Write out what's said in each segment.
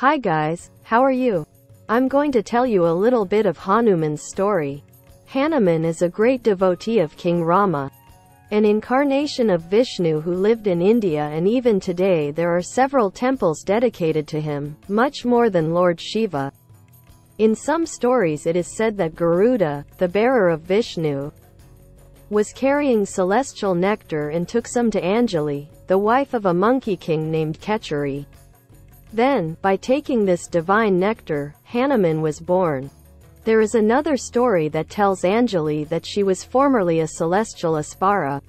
Hi guys, how are you? I'm going to tell you a little bit of Hanuman's story. Hanuman is a great devotee of King Rama, an incarnation of Vishnu who lived in India and even today there are several temples dedicated to him, much more than Lord Shiva. In some stories it is said that Garuda, the bearer of Vishnu, was carrying celestial nectar and took some to Anjali, the wife of a monkey king named Kechari. Then, by taking this divine nectar, Hanuman was born. There is another story that tells Anjali that she was formerly a celestial Aspara.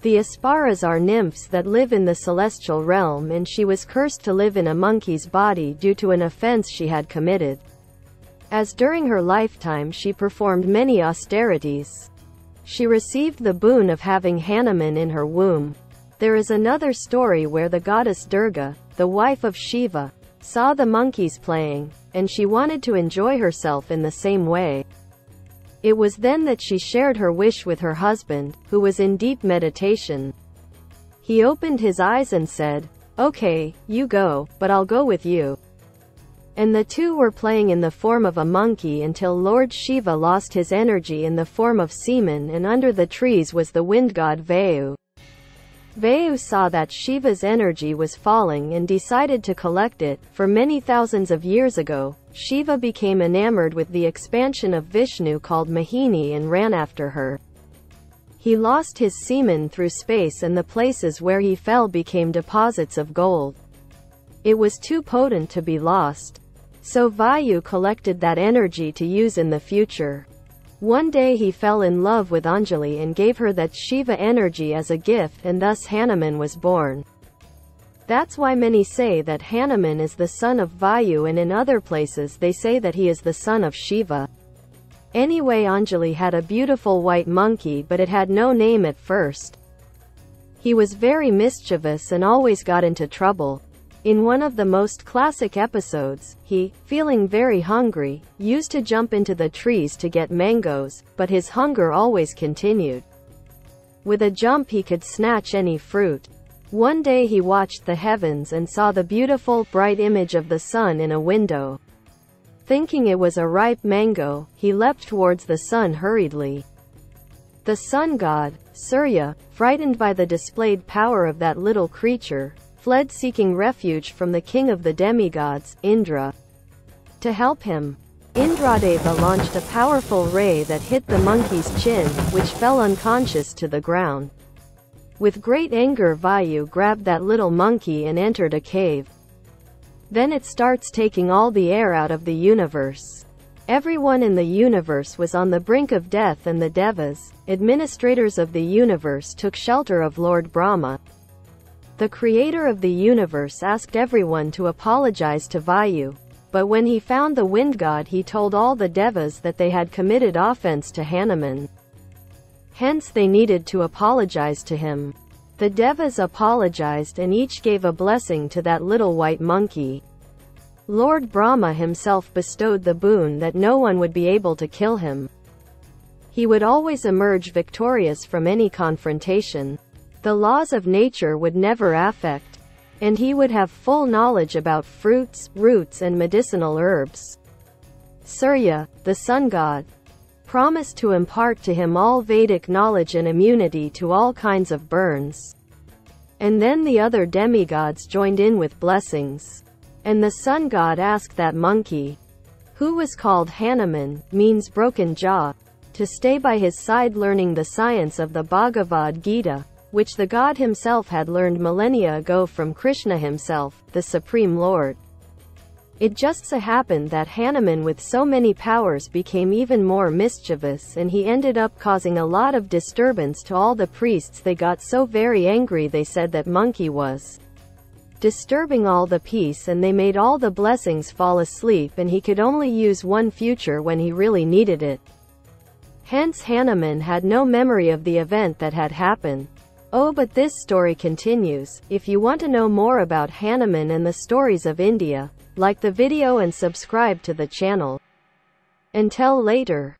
The Asparas are nymphs that live in the celestial realm and she was cursed to live in a monkey's body due to an offense she had committed. As during her lifetime she performed many austerities. She received the boon of having Hanuman in her womb. There is another story where the goddess Durga, the wife of Shiva, saw the monkeys playing, and she wanted to enjoy herself in the same way. It was then that she shared her wish with her husband, who was in deep meditation. He opened his eyes and said, Okay, you go, but I'll go with you. And the two were playing in the form of a monkey until Lord Shiva lost his energy in the form of semen and under the trees was the wind god Vayu. Vayu saw that Shiva's energy was falling and decided to collect it. For many thousands of years ago, Shiva became enamored with the expansion of Vishnu called Mohini and ran after her. He lost his semen through space and the places where he fell became deposits of gold. It was too potent to be lost. So Vayu collected that energy to use in the future. One day he fell in love with Anjali and gave her that Shiva energy as a gift and thus Hanuman was born. That's why many say that Hanuman is the son of Vayu and in other places they say that he is the son of Shiva. Anyway Anjali had a beautiful white monkey but it had no name at first. He was very mischievous and always got into trouble. In one of the most classic episodes, he, feeling very hungry, used to jump into the trees to get mangoes, but his hunger always continued. With a jump he could snatch any fruit. One day he watched the heavens and saw the beautiful, bright image of the sun in a window. Thinking it was a ripe mango, he leapt towards the sun hurriedly. The sun god, Surya, frightened by the displayed power of that little creature, fled seeking refuge from the king of the demigods, Indra. To help him, Indradeva launched a powerful ray that hit the monkey's chin, which fell unconscious to the ground. With great anger Vayu grabbed that little monkey and entered a cave. Then it starts taking all the air out of the universe. Everyone in the universe was on the brink of death and the Devas, administrators of the universe took shelter of Lord Brahma, the creator of the universe asked everyone to apologize to Vayu. But when he found the wind god he told all the devas that they had committed offense to Hanuman. Hence they needed to apologize to him. The devas apologized and each gave a blessing to that little white monkey. Lord Brahma himself bestowed the boon that no one would be able to kill him. He would always emerge victorious from any confrontation. The laws of nature would never affect, and he would have full knowledge about fruits, roots and medicinal herbs. Surya, the sun god, promised to impart to him all Vedic knowledge and immunity to all kinds of burns. And then the other demigods joined in with blessings. And the sun god asked that monkey, who was called Hanuman, means broken jaw, to stay by his side learning the science of the Bhagavad Gita which the god himself had learned millennia ago from Krishna himself, the Supreme Lord. It just so happened that Hanuman with so many powers became even more mischievous and he ended up causing a lot of disturbance to all the priests they got so very angry they said that monkey was disturbing all the peace and they made all the blessings fall asleep and he could only use one future when he really needed it. Hence Hanuman had no memory of the event that had happened. Oh but this story continues. If you want to know more about Hanuman and the stories of India, like the video and subscribe to the channel. Until later.